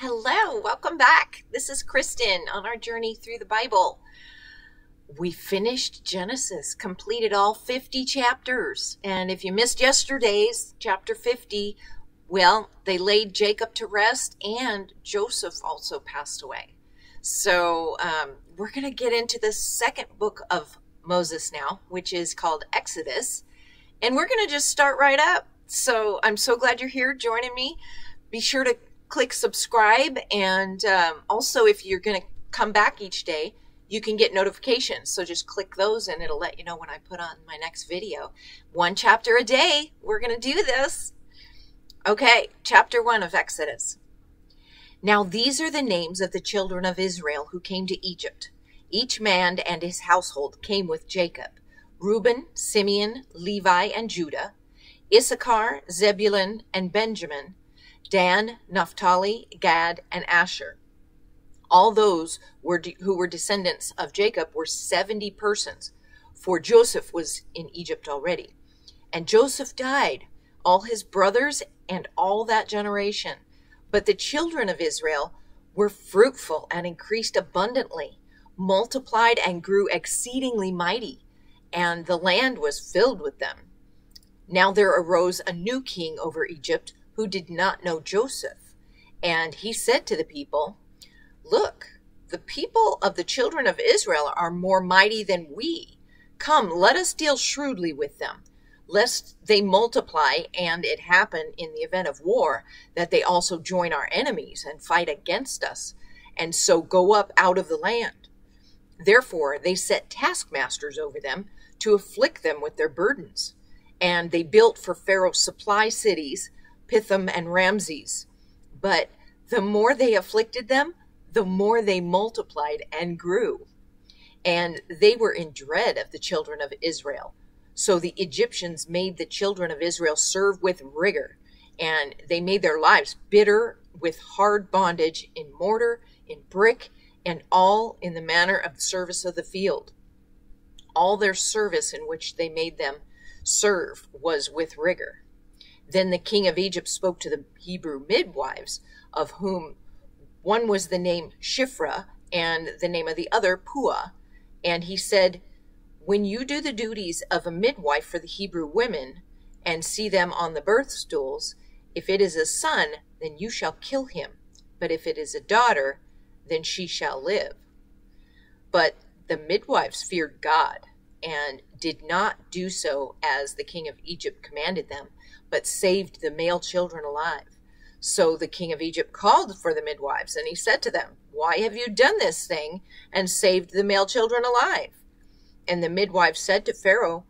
Hello, welcome back. This is Kristen on our journey through the Bible. We finished Genesis, completed all 50 chapters. And if you missed yesterday's chapter 50, well, they laid Jacob to rest and Joseph also passed away. So um, we're going to get into the second book of Moses now, which is called Exodus. And we're going to just start right up. So I'm so glad you're here joining me. Be sure to click subscribe. And um, also, if you're going to come back each day, you can get notifications. So just click those and it'll let you know when I put on my next video. One chapter a day. We're going to do this. Okay, chapter one of Exodus. Now these are the names of the children of Israel who came to Egypt. Each man and his household came with Jacob Reuben, Simeon, Levi, and Judah, Issachar, Zebulun, and Benjamin Dan, Naphtali, Gad, and Asher. All those were de- who were descendants of Jacob were 70 persons, for Joseph was in Egypt already. And Joseph died, all his brothers, and all that generation. But the children of Israel were fruitful and increased abundantly, multiplied and grew exceedingly mighty, and the land was filled with them. Now there arose a new king over Egypt who did not know Joseph. And he said to the people, Look, the people of the children of Israel are more mighty than we. Come, let us deal shrewdly with them, lest they multiply and it happen in the event of war that they also join our enemies and fight against us, and so go up out of the land. Therefore, they set taskmasters over them to afflict them with their burdens. And they built for Pharaoh supply cities Pithom, and Ramses. But the more they afflicted them, the more they multiplied and grew. And they were in dread of the children of Israel. So the Egyptians made the children of Israel serve with rigor, and they made their lives bitter with hard bondage in mortar, in brick, and all in the manner of the service of the field. All their service in which they made them serve was with rigor. Then the king of Egypt spoke to the Hebrew midwives, of whom one was the name Shiphrah and the name of the other Puah. And he said, When you do the duties of a midwife for the Hebrew women and see them on the birth stools, if it is a son, then you shall kill him. But if it is a daughter, then she shall live. But the midwives feared God and did not do so as the king of Egypt commanded them but saved the male children alive. So the king of Egypt called for the midwives, and he said to them, Why have you done this thing and saved the male children alive? And the midwives said to Pharaoh,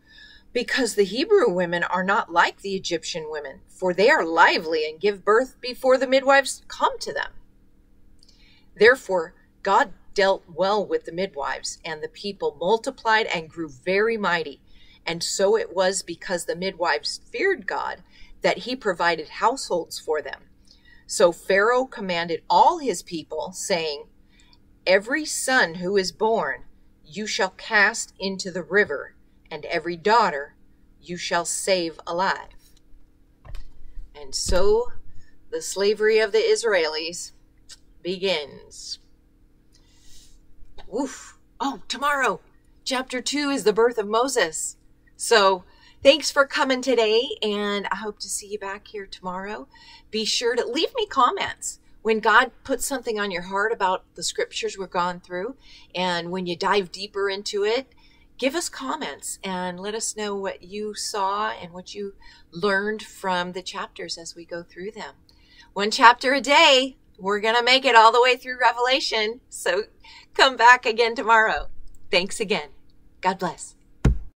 Because the Hebrew women are not like the Egyptian women, for they are lively and give birth before the midwives come to them. Therefore, God dealt well with the midwives, and the people multiplied and grew very mighty. And so it was because the midwives feared God that he provided households for them. So Pharaoh commanded all his people, saying, Every son who is born you shall cast into the river, and every daughter you shall save alive. And so the slavery of the Israelis begins. Woof. Oh, tomorrow, chapter 2 is the birth of Moses. So thanks for coming today, and I hope to see you back here tomorrow. Be sure to leave me comments when God puts something on your heart about the scriptures we're gone through, and when you dive deeper into it, give us comments and let us know what you saw and what you learned from the chapters as we go through them. One chapter a day. We're going to make it all the way through Revelation. So come back again tomorrow. Thanks again. God bless.